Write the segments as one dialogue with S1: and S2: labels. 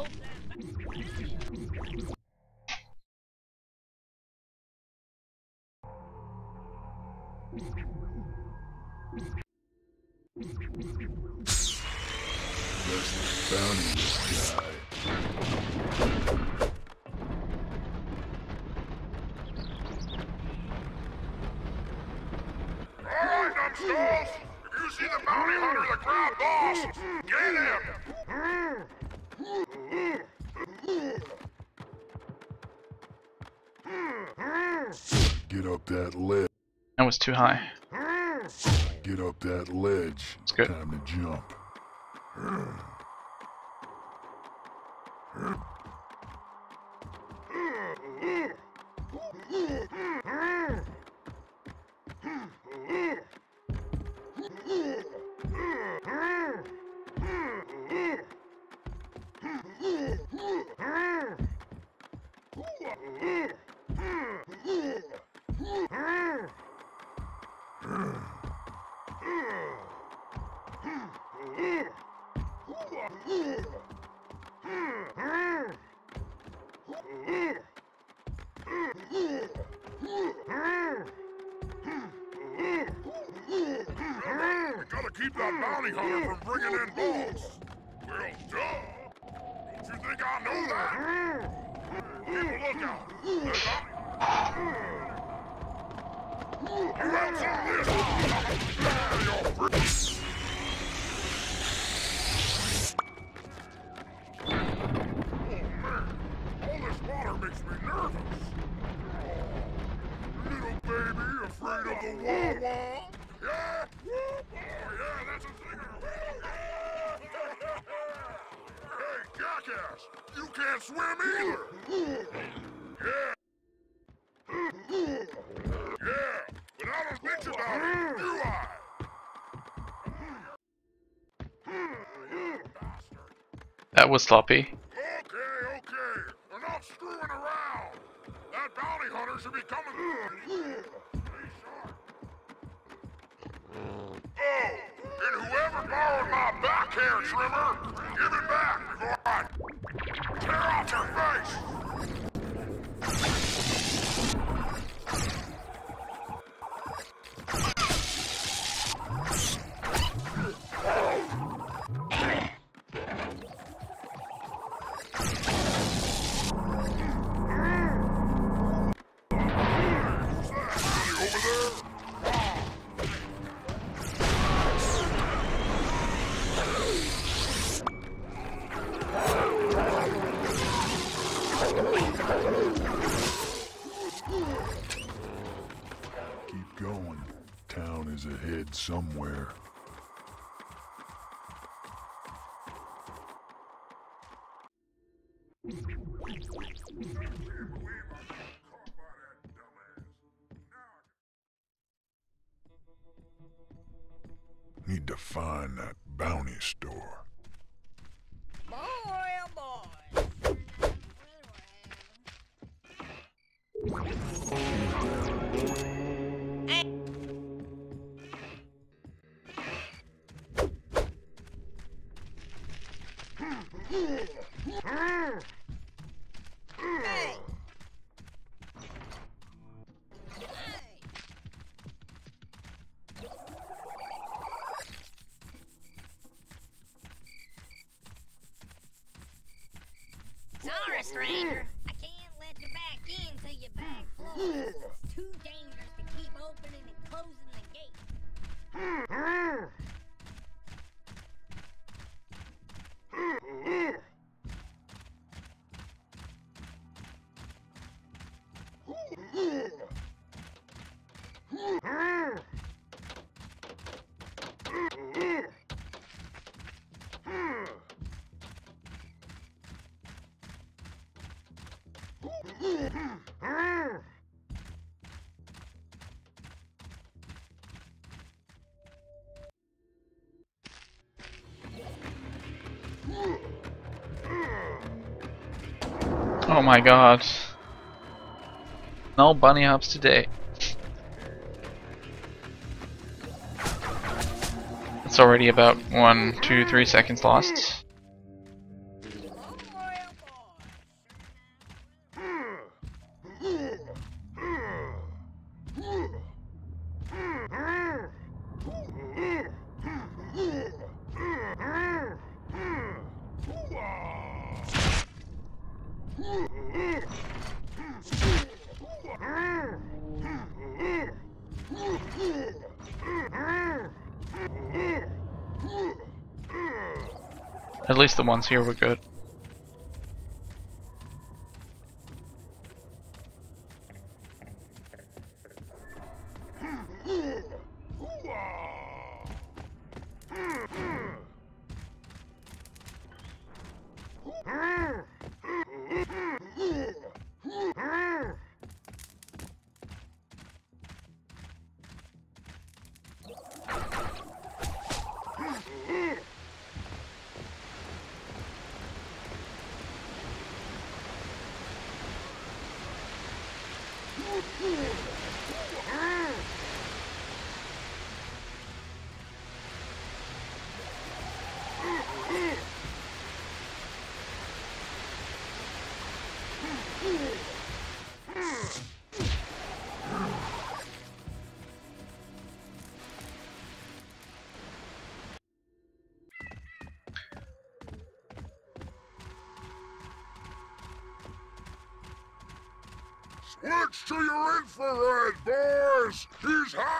S1: Let's bounty that ledge.
S2: That was too high.
S1: Get up that ledge.
S2: It's good.
S1: Time to jump.
S3: Keep that bounty hunter from bringing in balls. Well, duh. Don't you think I know that? Keep a lookout. Bounty- You have some of this. Can't swim either. Yeah. Yeah, but I don't bitch about it, mm. do I?
S2: That was sloppy.
S3: Somebody
S1: find that bounty store.
S4: Stranger. I can't let you back in till your bag flows.
S2: Oh my god. No bunny hops today. It's already about one, two, three seconds lost. Least the ones here were good.
S3: Switch to your infrared, boys! He's hiding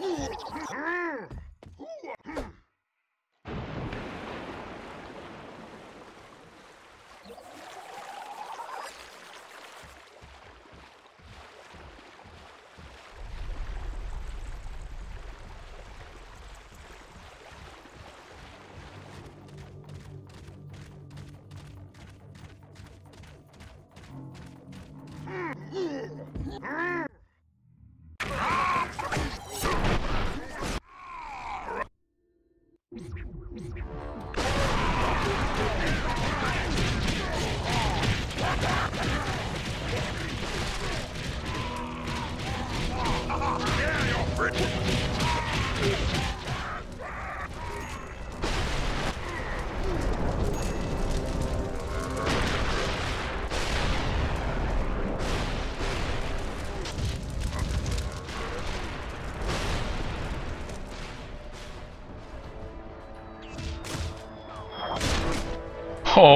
S4: Oh,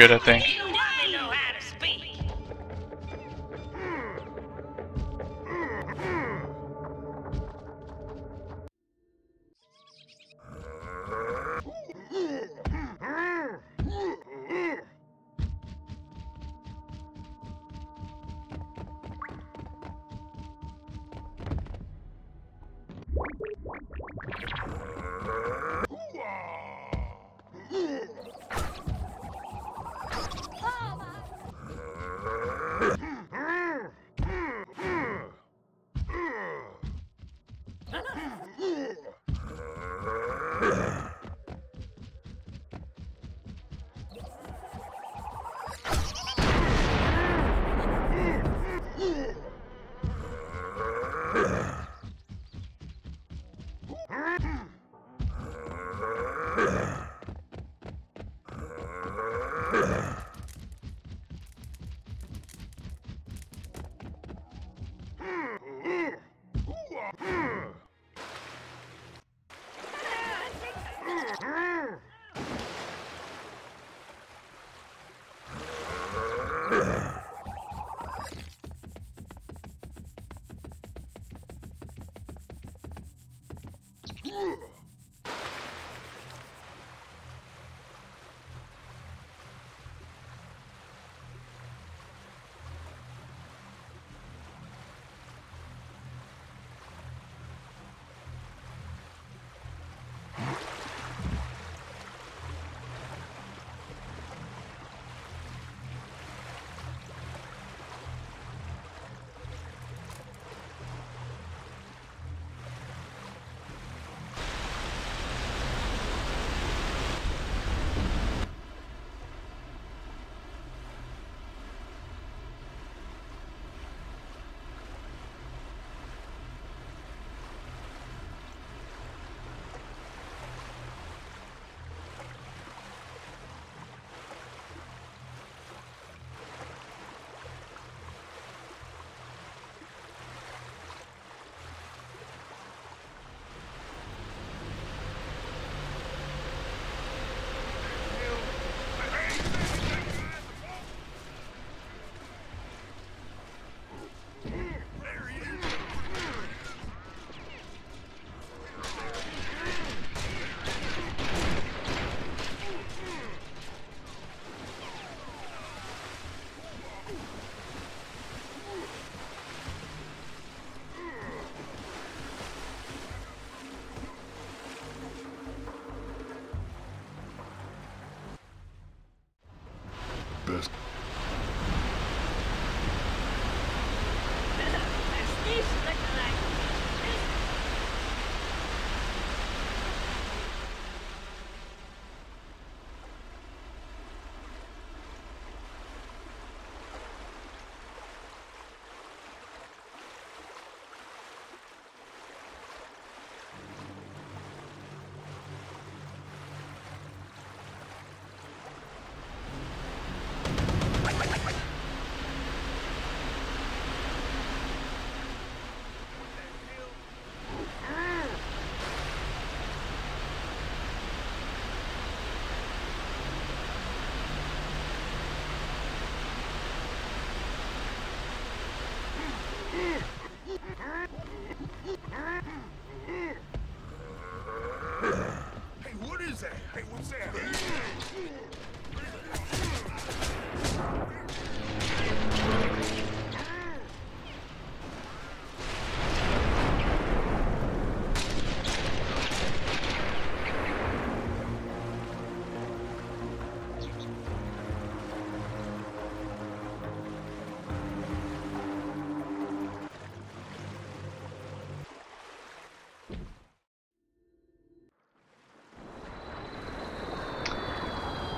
S4: good, I think.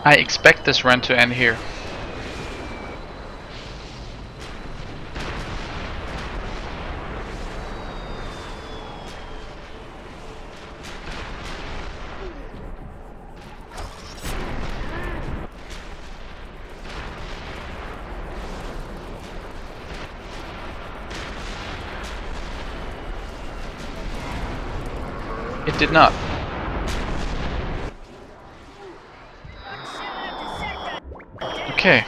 S4: I expect this run to end here. It did not. Okay.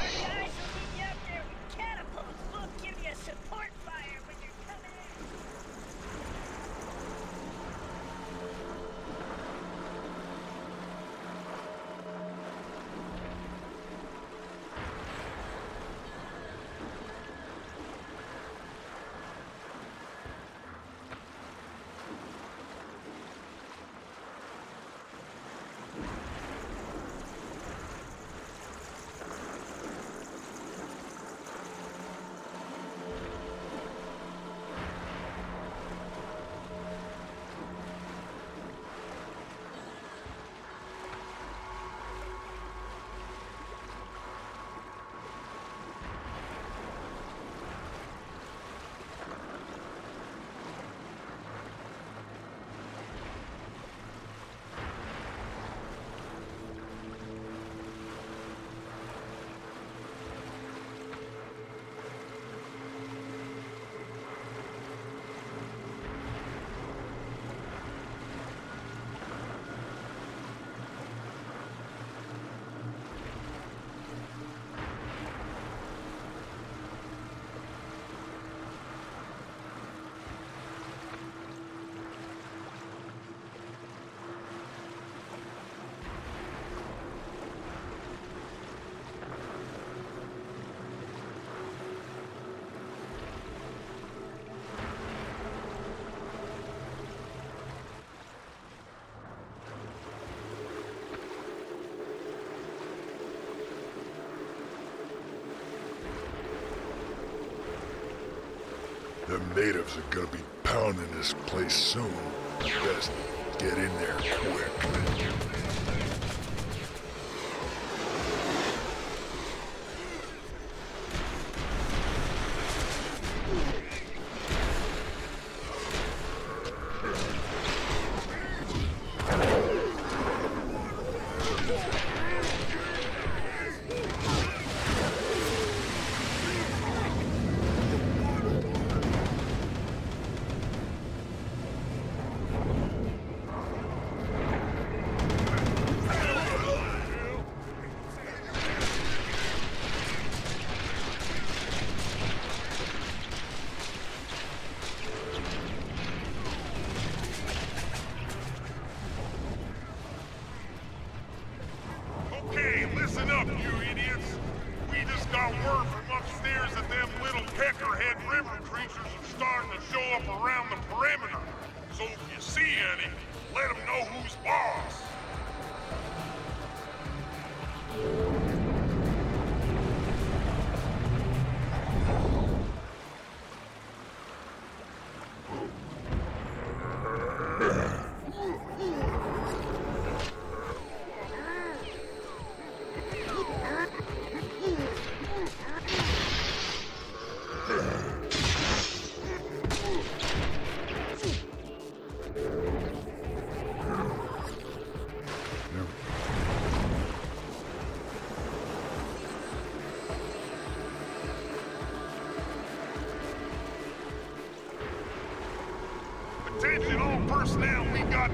S1: The natives are gonna be pounding this place soon. Best get in there quick.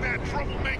S3: That
S2: troublemaker.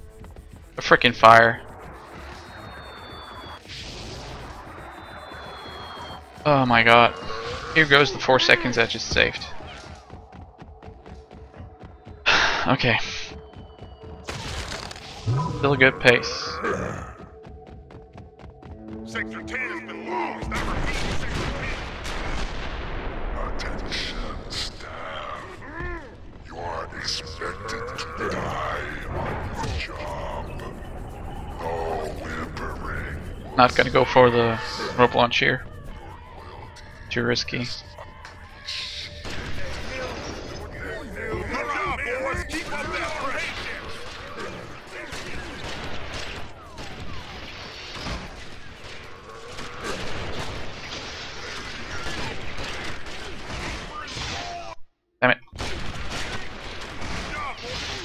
S2: Freaking fire. Oh my god. Here goes the four seconds I just saved. okay. Still a good pace.
S3: Sector 10 has been lost. I repeat, Sector 10.
S1: Attention, staff. You are expected to die
S2: Not gonna go for the rope launch here. Too risky. Damn it.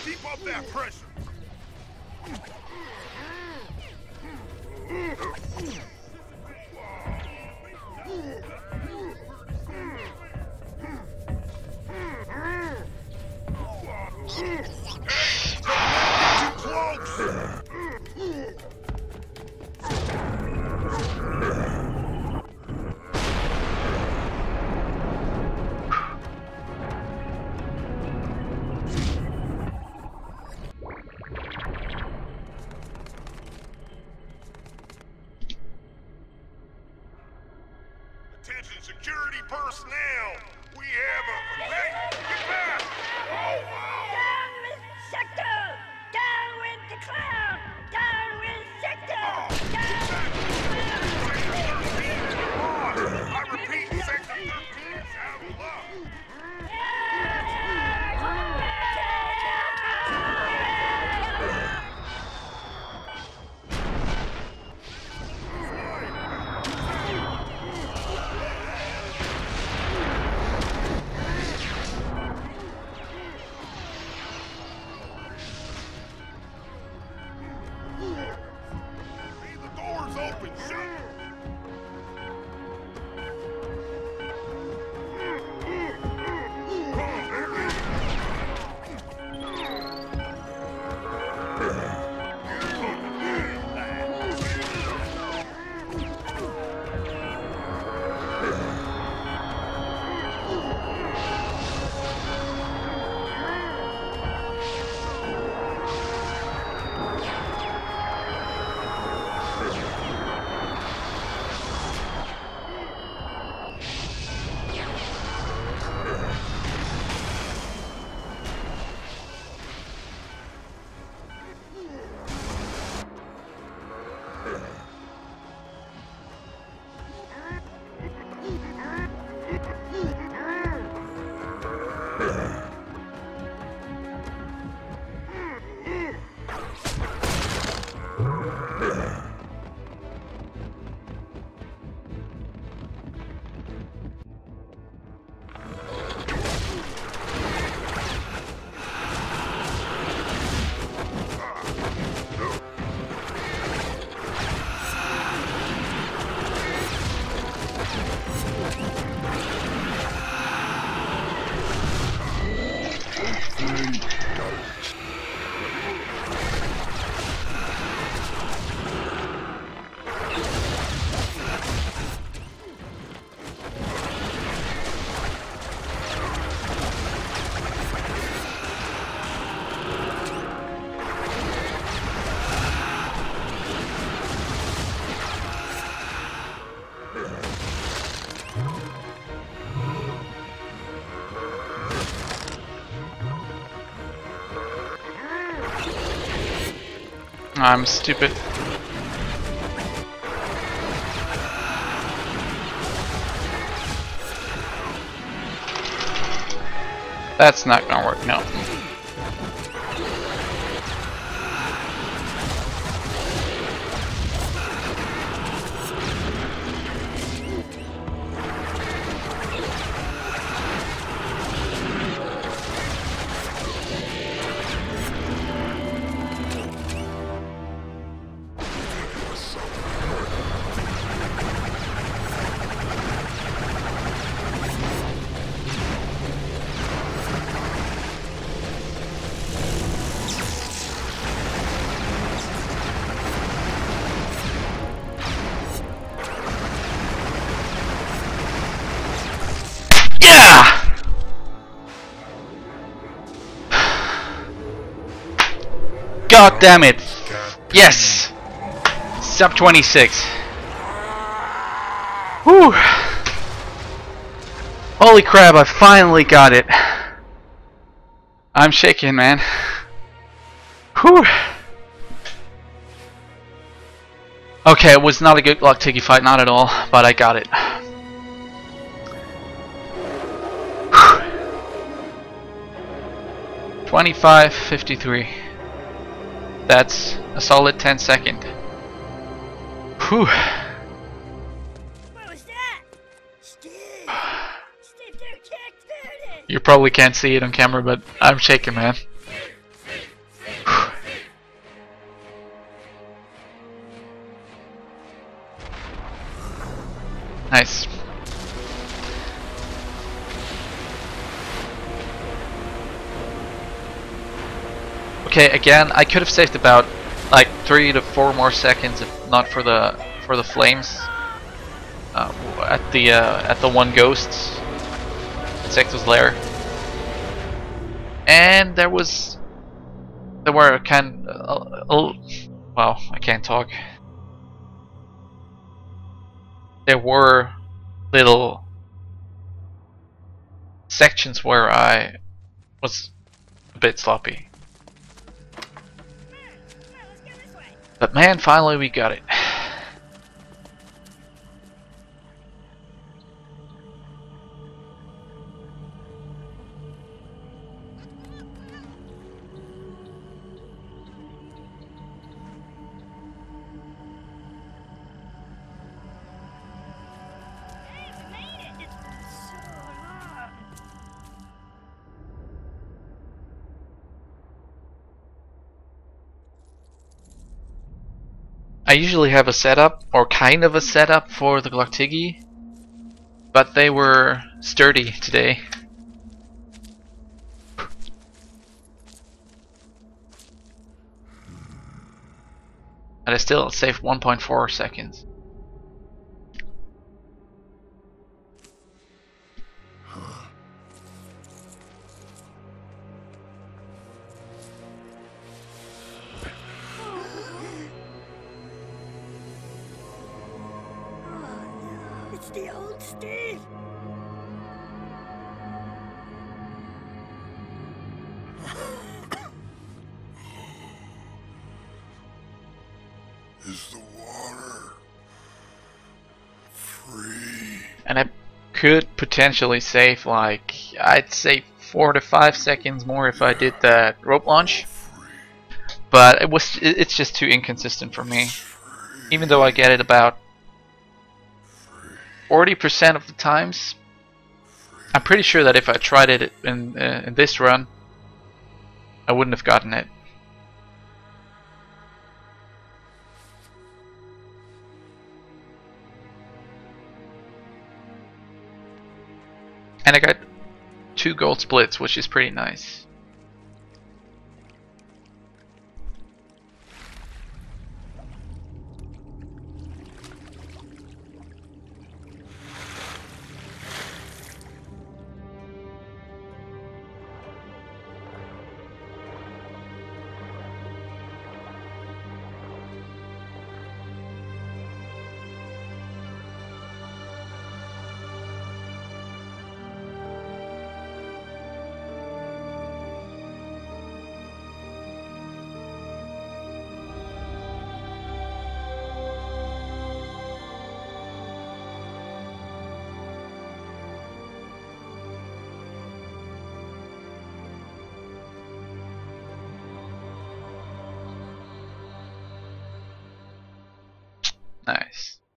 S3: Keep up that pressure. うん。
S2: I'm stupid. That's not gonna work, no. God damn it! Yes! Sub 26. Whew. Holy crap, I finally got it. I'm shaking, man. Whew. Okay, it was not a good luck Tiggy fight, not at all, but I got it. Twenty-five fifty-three. That's a solid 10 second. Whew.
S4: What was that? Steve! Steve, do check that
S2: You probably can't see it on camera, but I'm shaking, man. Okay, again, I could have saved about like three to four more seconds if not for the for the flames uh, at the uh, at the one ghosts in Sekto's lair. And there was there were kind uh, uh, well, I can't talk. There were little sections where I was a bit sloppy. But man, finally we got it. I usually have a setup, or kind of a setup for the Gloktigi, but they were sturdy today. And I still saved 1.4 seconds.
S4: The old Steve!
S1: Is the water free?
S2: And I could potentially save like, I'd say 4 to 5 seconds more if I did that rope launch. But it was it's just too inconsistent for me. Even though I get it about 40% of the times, I'm pretty sure that if I tried it in, uh, in this run, I wouldn't have gotten it. And I got two gold splits, which is pretty nice. Nice.